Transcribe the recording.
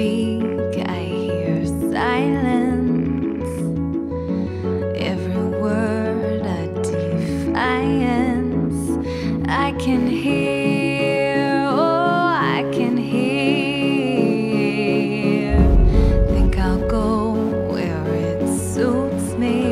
speak, I hear silence. Every word a defiance. I can hear, oh, I can hear. Think I'll go where it suits me.